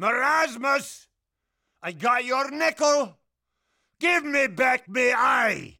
Marasmus! I got your nickel! Give me back me eye!